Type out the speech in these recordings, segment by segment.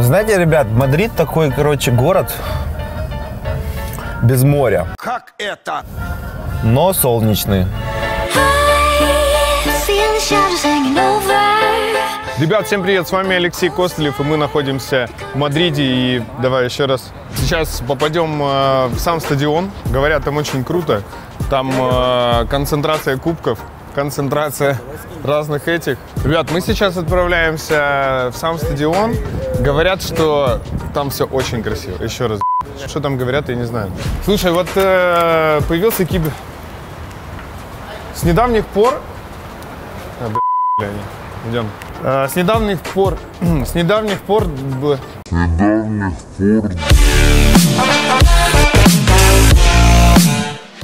Знаете, ребят, Мадрид такой, короче, город без моря, Как это? но солнечный. Ребят, всем привет, с вами Алексей Костылев, и мы находимся в Мадриде, и давай еще раз. Сейчас попадем э, в сам стадион, говорят, там очень круто, там э, концентрация кубков, концентрация разных этих. Ребят, мы сейчас отправляемся в сам стадион, говорят, что там все очень красиво, еще раз. Что там говорят, я не знаю. Слушай, вот э, появился киб... С недавних пор... А, бля, не. Идем. А, с недавних пор, с недавних пор, б-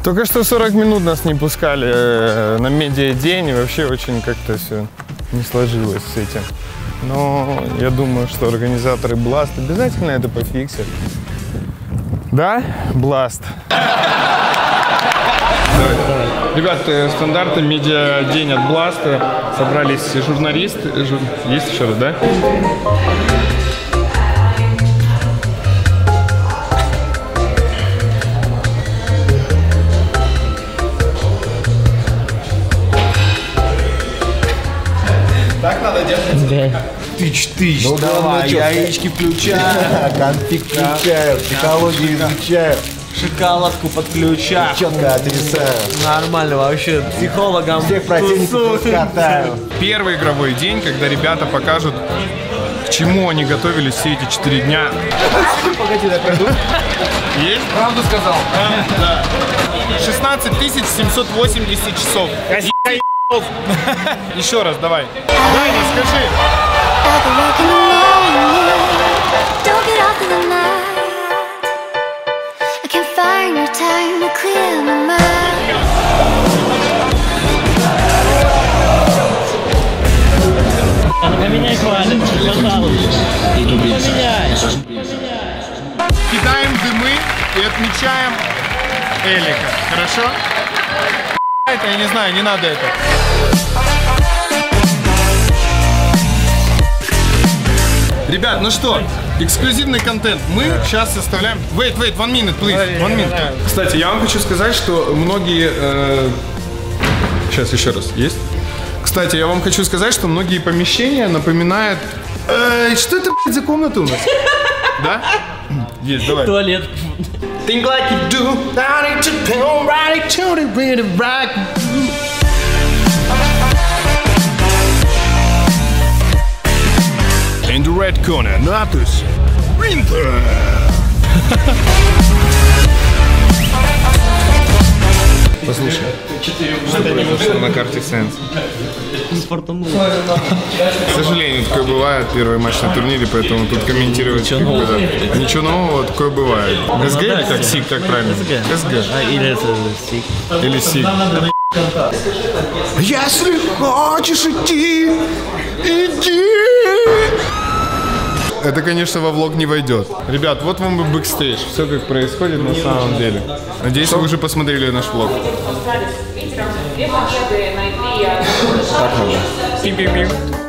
Только что 40 минут нас не пускали э, на медиа-день, и вообще очень как-то все не сложилось с этим. Но я думаю, что организаторы Blast обязательно это пофиксят. Да, Blast? Ребят, э, стандартный медиа-день от Бласта. Собрались журналисты. жур- Есть еще раз, да? Тыч, тыч, давай, яички включаю, Конфиг включаю, психологию изучаю, Шоколадку подключаю. четко отрицаю. Нормально вообще. Психологом Всех противников катаю. Первый игровой день, когда ребята покажут, к чему они готовились все эти четыре дня. Погоди, я пройду. Есть? Правду сказал? Да. 16 780 часов. Еще раз, давай. Даня, скажи. Поменяй квалит, пожалуйста. Поменяй. Кидаем дымы и отмечаем Элика. Хорошо? Это я не знаю, не надо это. Ребят, ну что, эксклюзивный контент. Мы сейчас составляем... Wait, wait, one minute, please. One minute. Кстати, я вам хочу сказать, что многие... э, Сейчас еще раз. Есть? Кстати, я вам хочу сказать, что многие помещения напоминают... Э, что это, блядь, за комната у нас? Да? Есть, давай. Туалет. Think like you do. Down to pound, right to the rhythm, right. In the red corner, Natus. Rinter. Послушай, что произошло на карте Сенс? Спортанул. К сожалению, такое бывает, первый матч на турнире, поэтому тут комментировать Ничего как бы, нового. да. Ничего нового, такое бывает. СГ или как СИК, как правильно? СГ. А, или это стик. Или СИК. Если хочешь идти, иди. Это, конечно, во влог не войдет. Ребят, вот вам и бэкстейдж. Все как происходит на самом деле. Надеюсь, вы уже посмотрели наш влог. Пип-пип-пип.